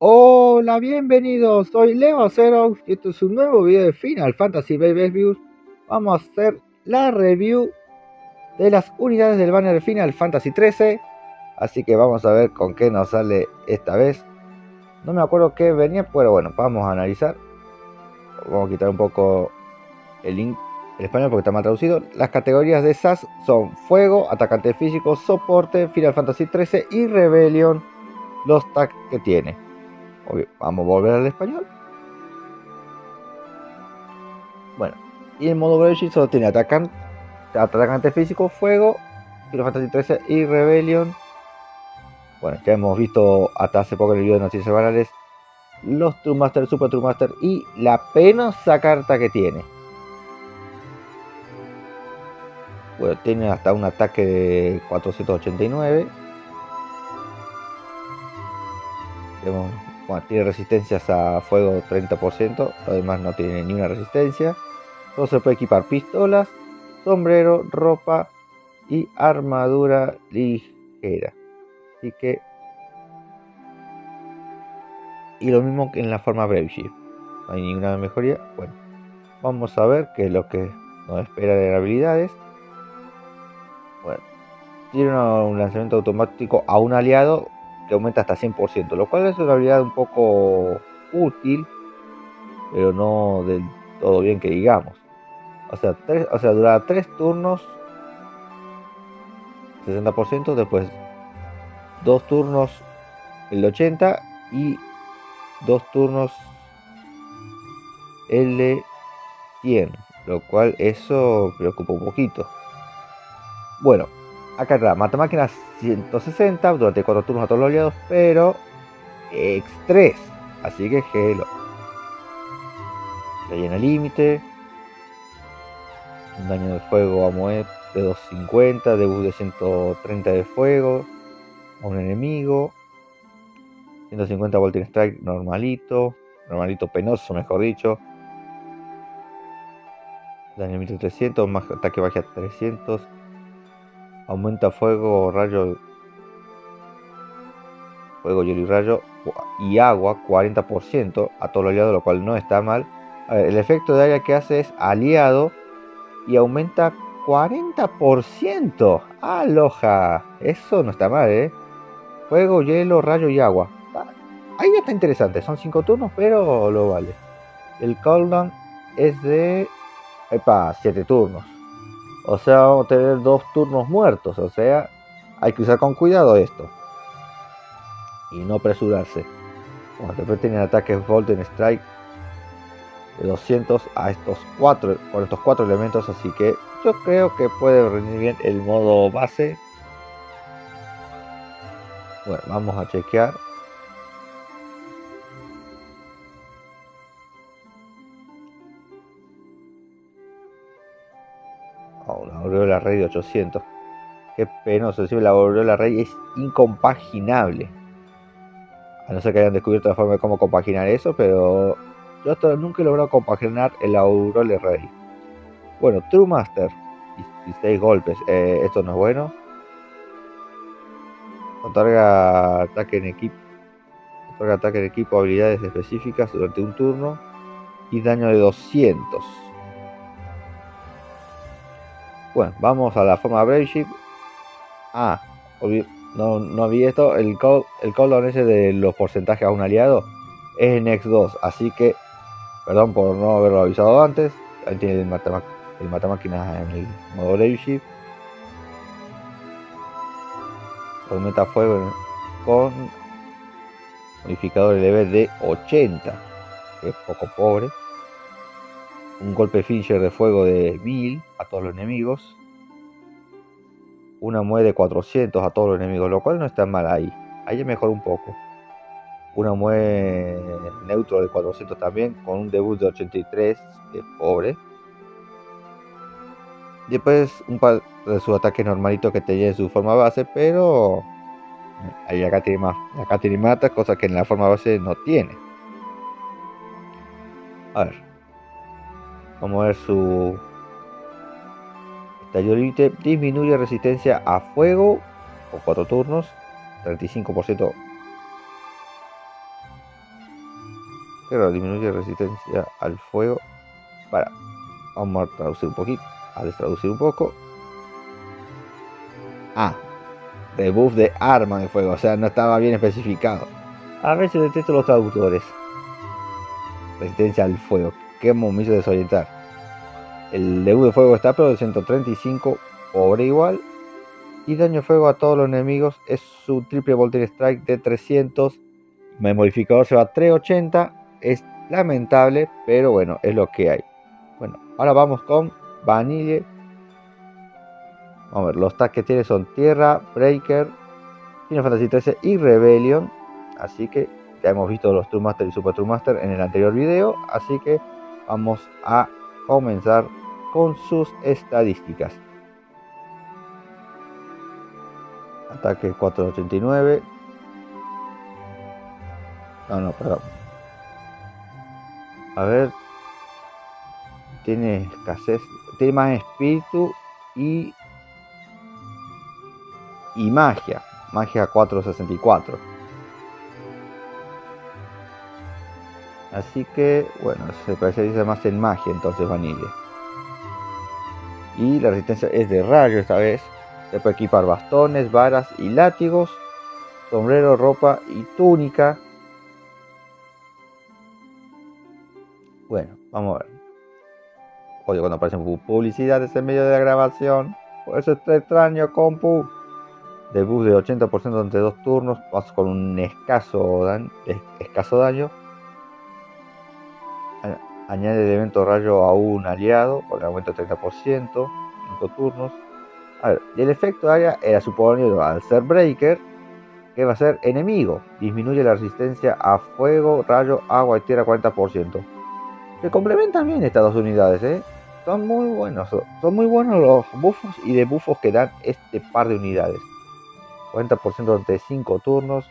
Hola, bienvenidos, soy Leo Xerox y esto es un nuevo video de Final Fantasy Baby Views. Vamos a hacer la review de las unidades del banner Final Fantasy 13. Así que vamos a ver con qué nos sale esta vez. No me acuerdo qué venía, pero bueno, vamos a analizar. Vamos a quitar un poco el el español porque está mal traducido. Las categorías de SAS son Fuego, Atacante Físico, Soporte, Final Fantasy 13 y Rebellion. Los tags que tiene. Vamos a volver al español. Bueno, y en modo Breaking solo tiene atacante, atacante físico, fuego, Final Fantasy 13 y Rebellion. Bueno, ya hemos visto hasta hace poco en el video de noticias semanales los True Master, Super True Master y la penosa carta que tiene. Bueno, tiene hasta un ataque de 489. Tenemos tiene resistencias a fuego 30%, además no tiene ni una resistencia. Solo se puede equipar pistolas, sombrero, ropa y armadura ligera. Así que... Y lo mismo que en la forma Brave Shift. No hay ninguna mejoría. Bueno, vamos a ver qué es lo que nos espera de habilidades. Bueno, tiene un lanzamiento automático a un aliado que aumenta hasta 100%, lo cual es una habilidad un poco útil, pero no del todo bien que digamos. O sea, tres, o sea, dura 3 turnos, 60%, después 2 turnos el 80 y 2 turnos el 100, lo cual eso preocupa un poquito. Bueno, Acá mata máquinas 160 durante 4 turnos a todos los aliados, pero X3. Así que gelo. Le llena límite. Un daño de fuego a Moed de 250, debut de 130 de fuego a un enemigo. 150 Volting Strike normalito. Normalito penoso, mejor dicho. Daño límite 300, más ataque baja 300 aumenta fuego, rayo, fuego, hielo y rayo y agua 40% a todo lo aliado, lo cual no está mal. el efecto de área que hace es aliado y aumenta 40%. Aloja, eso no está mal, ¿eh? Fuego, hielo, rayo y agua. Ahí está interesante, son 5 turnos, pero lo vale. El cooldown es de... Epa, 7 turnos. O sea, vamos a tener dos turnos muertos. O sea, hay que usar con cuidado esto. Y no apresurarse. Bueno, después tienen ataques Golden Strike de 200 a estos cuatro, con estos cuatro elementos. Así que yo creo que puede rendir bien el modo base. Bueno, vamos a chequear. La Rey de 800. Qué penoso, decir la la Rey es incompaginable. A no ser que hayan descubierto la forma de cómo compaginar eso, pero yo hasta nunca he logrado compaginar el Aurora Rey. Bueno, True Master, 16 golpes, eh, esto no es bueno. Otorga ataque en equipo. Otorga ataque en equipo habilidades específicas durante un turno y daño de 200. Bueno, vamos a la forma Brave Ah, no, no vi esto. El, call, el cooldown ese de los porcentajes a un aliado es en X2. Así que, perdón por no haberlo avisado antes. Ahí tiene el, mata, el en el modo Brave Tormenta fuego con modificador LV de 80. Que es poco pobre un golpe finisher de fuego de 1000 a todos los enemigos, una mueve de 400 a todos los enemigos, lo cual no está mal ahí, ahí mejor un poco. Una mueve neutro de 400 también, con un debut de 83, que es pobre. Después un par de sus ataques normalitos que tenía en su forma base, pero ahí acá tiene más, acá tiene matas, cosas que en la forma base no tiene. A ver, Vamos a ver su estallido límite. Disminuye resistencia a fuego por 4 turnos. 35% Pero disminuye resistencia al fuego. Para. Vamos a traducir un poquito. A destraducir un poco. Ah. Debuff de arma de fuego. O sea, no estaba bien especificado. A veces detesto los traductores. Resistencia al fuego. Qué me hizo desorientar. El debuff de fuego está pero de 135 pobre igual. Y daño fuego a todos los enemigos es su triple Voltage Strike de 300. El modificador se va a 380. Es lamentable, pero bueno, es lo que hay. Bueno, ahora vamos con Vanille. Vamos a ver, los tags que tiene son Tierra, Breaker, Final Fantasy 13 y Rebellion. Así que ya hemos visto los True Master y Super True Master en el anterior video. Así que vamos a comenzar con sus estadísticas. Ataque 489. No, no, perdón. A ver. Tiene escasez. Tiene más espíritu y. Y magia. Magia 464. Así que, bueno, se especializa más en magia entonces Vanilla. Y la resistencia es de rayo esta vez. Se puede equipar bastones, varas y látigos, sombrero, ropa y túnica. Bueno, vamos a ver. Oye, cuando aparecen publicidades en medio de la grabación. Por eso está extraño, compu. Debut de 80% durante dos turnos. Paso con un escaso, escaso daño. Añade el evento rayo a un aliado. Con aumento de 30%. 5 turnos. Y el efecto área era suponido al ser breaker, que va a ser enemigo. Disminuye la resistencia a fuego, rayo, agua y tierra 40%. Se complementan bien estas dos unidades, ¿eh? Son muy buenos. Son muy buenos los buffos y debuffos que dan este par de unidades. 40% durante 5 turnos.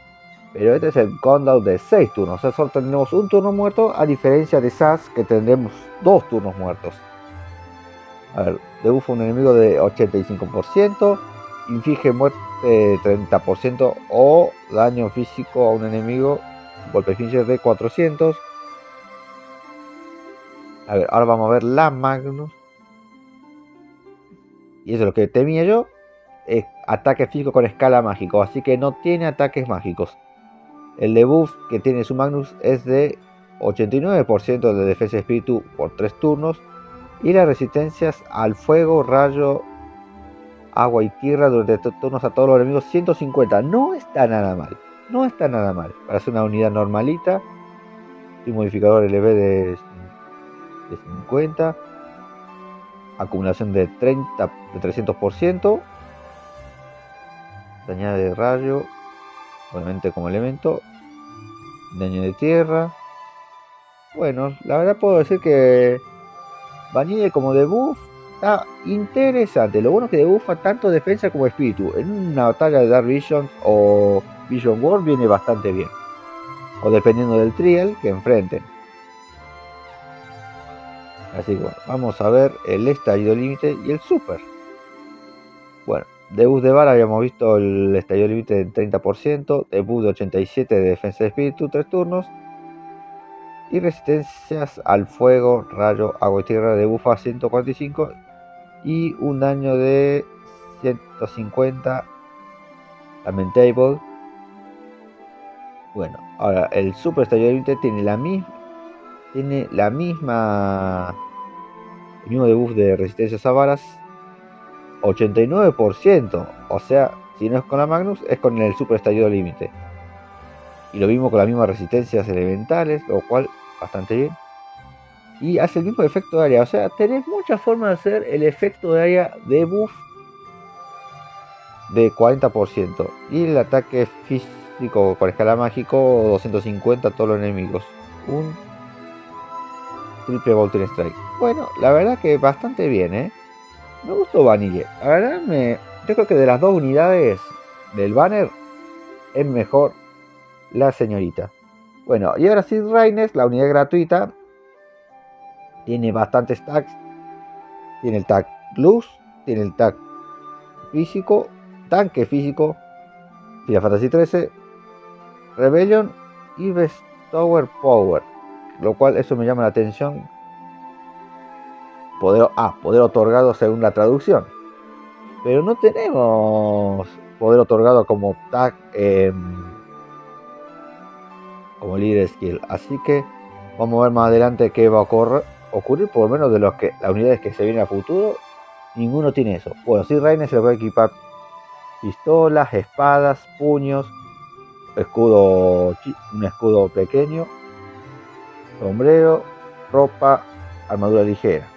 Pero este es el countdown de 6 turnos. O sea, solo tenemos un turno muerto a diferencia de SAS que tendremos dos turnos muertos. A ver, debufa un enemigo de 85%, inflige muerte de 30% o daño físico a un enemigo, golpe finisher de 400. A ver, ahora vamos a ver la Magnus. Y eso es lo que temía yo. Ataque físico con escala mágico, así que no tiene ataques mágicos. El debuff que tiene su Magnus es de 89% de defensa de espíritu por 3 turnos y las resistencias al fuego, rayo, agua y tierra durante turnos a todos los enemigos 150. No está nada mal. No está nada mal. Para ser una unidad normalita. Y modificador LV de, de 50. Acumulación de 30 de 300%. Dañada de rayo. Obviamente como elemento. Daño de tierra. Bueno, la verdad puedo decir que Vanille como debuff está interesante. Lo bueno es que debuffa tanto defensa como espíritu. En una batalla de Dark Vision o Vision World viene bastante bien. O dependiendo del trial que enfrenten. Así que bueno, vamos a ver el estallido límite y el super. Debut de Bar habíamos visto el estallido límite del 30%, debut de 87 de defensa de espíritu, 3 turnos, y resistencias al fuego, rayo, agua y tierra de bufa 145 y un daño de 150 lamentable. Bueno ahora el super estallido tiene la misma tiene la misma el mismo debuff de resistencias a varas 89% o sea si no es con la Magnus es con el super estallido límite y lo mismo con las mismas resistencias elementales, lo cual bastante bien. Y hace el mismo efecto de área. O sea, tenés muchas formas de hacer el efecto de área de buff de 40%. Y el ataque físico con escala mágico 250 a todos los enemigos. Un triple Bolting Strike. Bueno, la verdad que bastante bien, ¿eh? Me gustó Vanille. La verdad, me, yo creo que de las dos unidades del banner es mejor la señorita. Bueno, y ahora sí, Raines, la unidad gratuita, tiene bastantes tags. Tiene el tag luz, tiene el tag físico, tanque físico, Final Fantasy 13, Rebellion y Bestower Power. lo cual eso me llama la atención. Poder, ah, poder otorgado según la traducción. Pero no tenemos poder otorgado como tag como líder skill. Así que vamos a ver más adelante qué va a ocurrir, ocurrir por lo menos de los que las unidades que se vienen a futuro. Ninguno tiene eso. Bueno, si Reines se le puede equipar pistolas, espadas, puños, escudo, un escudo pequeño, sombrero, ropa, armadura ligera.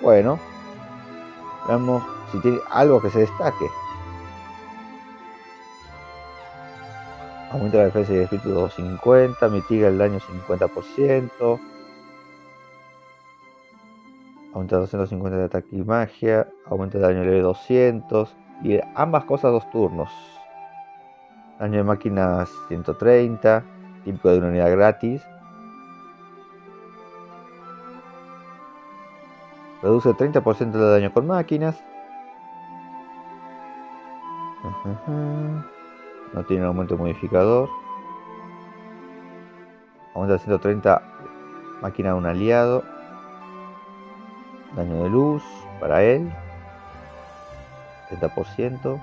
Bueno, veamos si tiene algo que se destaque. Aumenta la defensa y el espíritu 250, mitiga el daño 50%. Aumenta 250 de ataque y magia, aumenta el daño leve 200 y ambas cosas dos turnos. Daño de máquinas 130, típico de una unidad gratis. Reduce 30% de daño con máquinas. No tiene un aumento modificador. Aumenta 130 máquina de un aliado. Daño de luz para él. 30%.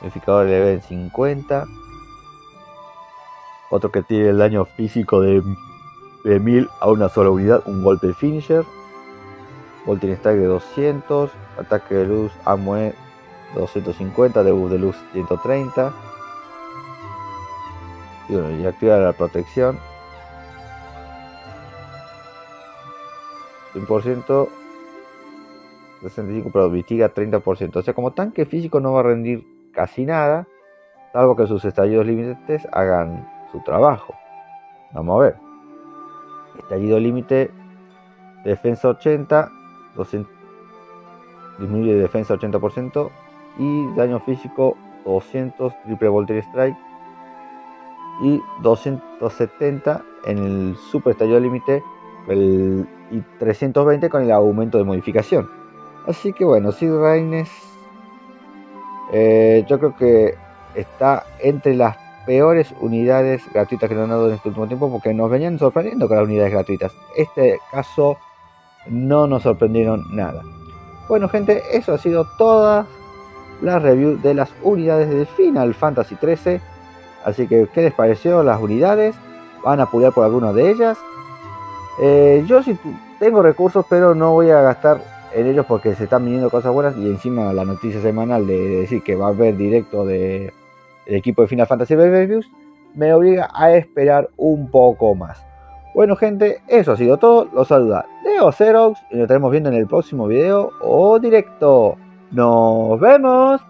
Modificador de en 50. Otro que tiene el daño físico de, de 1000 a una sola unidad. Un golpe finisher. Volting Stack de 200. Ataque de luz. Amue 250. Debut de luz 130. Y bueno, y activa la protección. 100%. 65 pero mitiga 30%. O sea, como tanque físico no va a rendir casi nada, salvo que sus estallidos límites hagan su trabajo. Vamos a ver. Estallido límite, defensa 80, disminuye defensa 80% y daño físico 200, triple voltage strike y 270 en el super estallido límite y 320 con el aumento de modificación. Así que bueno, Sid Raines eh, yo creo que está entre las peores unidades gratuitas que nos han dado en este último tiempo porque nos venían sorprendiendo con las unidades gratuitas. Este caso no nos sorprendieron nada. Bueno gente, eso ha sido toda la review de las unidades de Final Fantasy XIII. Así que, ¿qué les pareció las unidades? ¿Van a apoyar por alguna de ellas? Eh, yo sí tengo recursos, pero no voy a gastar en ellos porque se están viniendo cosas buenas y encima la noticia semanal de decir que va a haber directo de, del equipo de Final Fantasy Reviews me obliga a esperar un poco más. Bueno gente, eso ha sido todo. Los saluda Leo Xerox y nos estaremos viendo en el próximo video o directo. ¡Nos vemos!